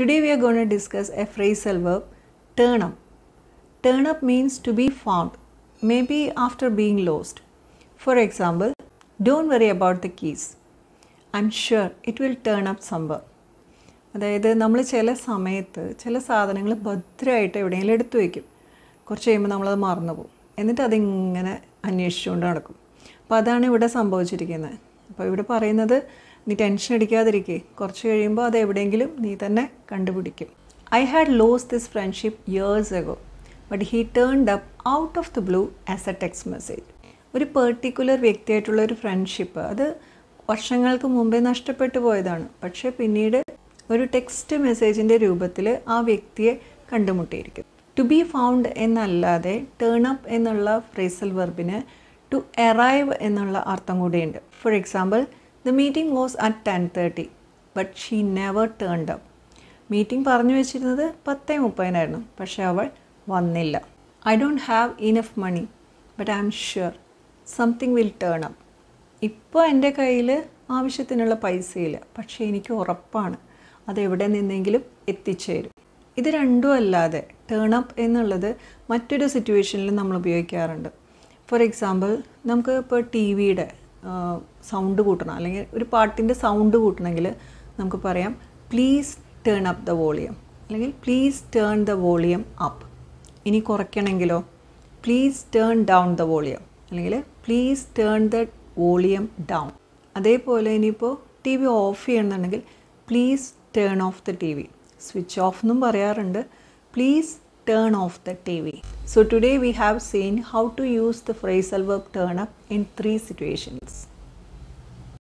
Today we are going to discuss a phrasal verb turn up. Turn up means to be found, maybe after being lost. For example, don't worry about the keys. I'm sure it will turn up somewhere. അതായത് നമ്മൾ ചില സമയത്ത് ചില സാധനങ്ങൾ ഭദ്രമായിട്ട് എവിടെയെങ്കിലും എടുത്തു വയ്ക്കും കുറച്ച് കഴിയുമ്പോൾ നമ്മളത് മറന്നു പോകും എന്നിട്ട് അതിങ്ങനെ അന്വേഷിച്ചുകൊണ്ട് നടക്കും അപ്പോൾ അതാണ് ഇവിടെ സംഭവിച്ചിരിക്കുന്നത് അപ്പോൾ ഇവിടെ പറയുന്നത് നീ ടെൻഷൻ അടിക്കാതിരിക്കേ. കുറച്ച് കഴിയുമ്പോൾ അത് എവിടെയെങ്കിലും നീ തന്നെ കണ്ടുപിടിക്കും. I had lost this friendship years ago but he turned up out of the blue as a text message ഒരു പെർട്ടിക്കുലർ വ്യക്തിയായിട്ടുള്ള ഒരു ഫ്രണ്ട്ഷിപ്പ് അത് വർഷങ്ങൾക്ക് മുമ്പേ നഷ്ടപ്പെട്ടു പോയതാണ്. പക്ഷേ പിന്നീട് ഒരു ടെക്സ്റ്റ് മെസ്സേജിന്റെ രൂപത്തിൽ ആ വ്യക്തിയെ കണ്ടുമുട്ടിയിരിക്കും ടു ബി ഫൗണ്ട് എന്നല്ലാതെ ടേൺ അപ്പ് എന്നുള്ള ഫ്രേസൽ വെർബിന് ടു എറൈവ് എന്നുള്ള അർത്ഥം കൂടിയുണ്ട്. For example the meeting was at ten thirty but she never turned up meeting പറഞ്ഞു വെച്ചിരുന്നത് പത്തേ മുപ്പതിനായിരുന്നു പക്ഷേ അവൾ വന്നില്ല. I don't have enough money but I am sure something will turn up ഇപ്പോൾ എന്റെ കയ്യിൽ ആവശ്യത്തിനുള്ള പൈസയില്ല പക്ഷേ എനിക്ക് ഉറപ്പാണ് അത് എവിടെ നിന്നെങ്കിലും എത്തിച്ചേരും. ഇത് രണ്ടും അല്ലാതെ ടേൺ അപ്പ് എന്നുള്ളത് മറ്റൊരു സിറ്റുവേഷനിൽ നമ്മൾ ഉപയോഗിക്കാറുണ്ട്. ഫോർ എക്സാമ്പിൾ നമുക്ക് ഇപ്പോൾ ടി വിയുടെ സൗണ്ട് കൂട്ടണം. അല്ലെങ്കിൽ ഒരു പാട്ടിന്റെ സൗണ്ട് കൂട്ടണമെങ്കിൽ നമുക്ക് പറയാം please turn up the volume അല്ലെങ്കിൽ please turn the volume up ഇനി കുറയ്ക്കണമെങ്കിലോ please turn down the volume അല്ലെങ്കിൽ please turn the volume down അതേപോലെ ഇനിയിപ്പോൾ ടി വി ഓഫ് ചെയ്യണമെന്നുണ്ടെങ്കിൽ please turn off the T V switch off എന്നും പറയാറുണ്ട്. Please turn off the TV. So today we have seen how to use the phrasal verb turn up in three situations.